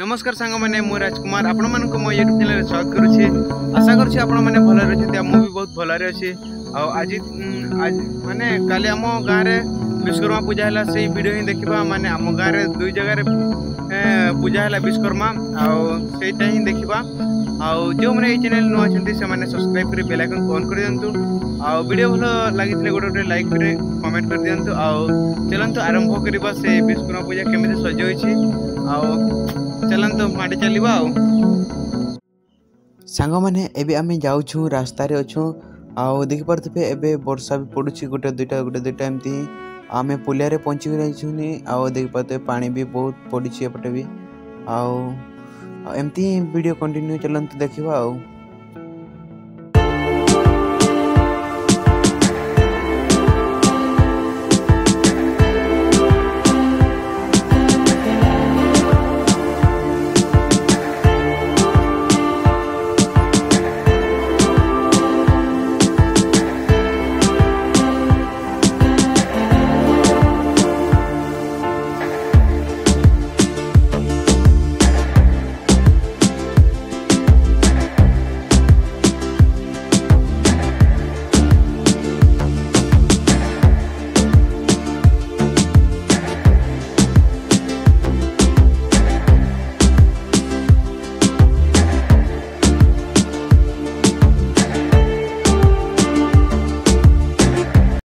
नमस्कार सांग मैंने मुझे राजकुमार आपण मैं मो यूट्यूब चेल स्वागत करुच्छे आशा करें भल मुझे बहुत भल अच्छे आज मैंने कल आम गाँव में विश्वकर्मा पूजा है भिड ही देखा मानने आम गाँव में दुई जगार पूजा है विश्वकर्मा आईटा ही देखा आउ जो मैंने चेल नुआने सब्सक्राइब कर बेल बेलैकन अन् कर दिंतु आड भल लगी गोटे गोटे लाइक करें कमेंट कर दिंतु आ चलत आरंभ कर विश्वकर्मा पूजा केमी सज हो ଚାଲନ୍ତୁ ମାଡ଼ି ଚାଲିବା ଆଉ ସାଙ୍ଗମାନେ ଏବେ ଆମେ ଯାଉଛୁ ରାସ୍ତାରେ ଅଛୁ ଆଉ ଦେଖିପାରୁଥିବେ ଏବେ ବର୍ଷା ବି ପଡ଼ୁଛି ଗୋଟେ ଦୁଇଟା ଗୋଟେ ଦୁଇଟା ଏମିତି ଆମେ ପୁଲିଆରେ ପହଞ୍ଚିକି ରହିଛୁନି ଆଉ ଦେଖିପାରୁଥିବେ ପାଣି ବି ବହୁତ ପଡ଼ିଛି ଏପଟେ ବି ଆଉ ଏମିତି ଭିଡ଼ିଓ କଣ୍ଟିନ୍ୟୁ ଚାଲନ୍ତୁ ଦେଖିବା ଆଉ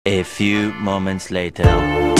A few moments later